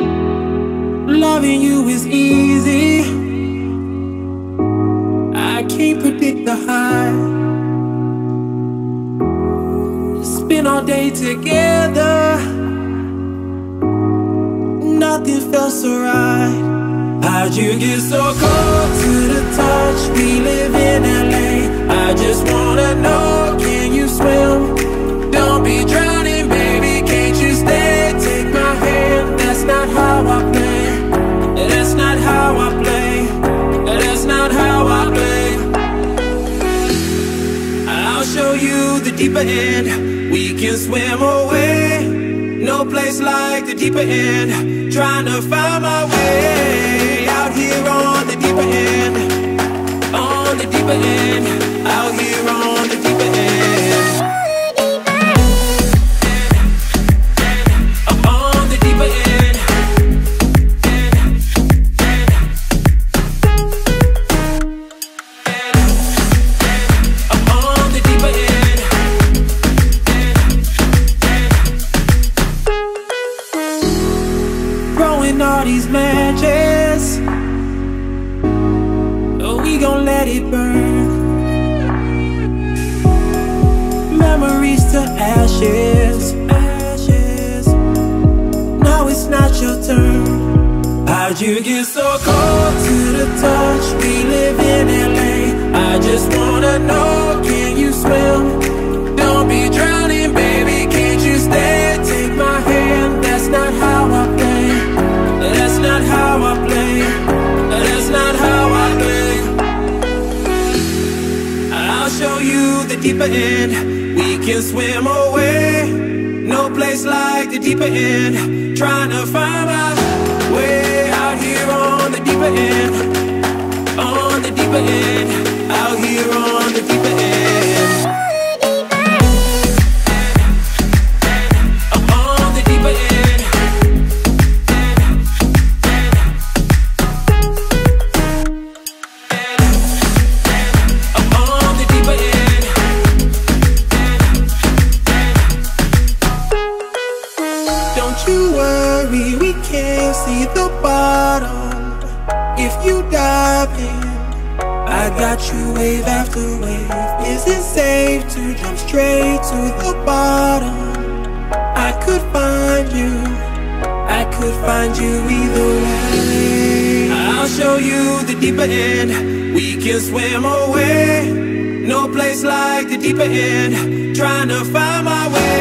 Loving you is easy. I can't predict the high. Spend all day together. Nothing felt so right. How'd you get so cold to the touch? We live in LA. I just wanna know, you the deeper end. We can swim away. No place like the deeper end. Trying to find my way out here on the deeper end. On the deeper end. Out here on these matches. Oh, we gon' let it burn. Memories to ashes, ashes. Now it's not your turn. How'd you get so cold to the touch? We live in LA. I just wanna know, the deeper end. We can swim away. No place like the deeper end. Trying to find my way out here on the deeper end. Can't see the bottom. If you dive in, I got you wave after wave. Is it safe to jump straight to the bottom? I could find you, I could find you either way. I'll show you the deeper end. We can swim away. No place like the deeper end. Trying to find my way